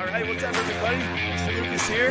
All right, what's up, everybody? It's Lucas here.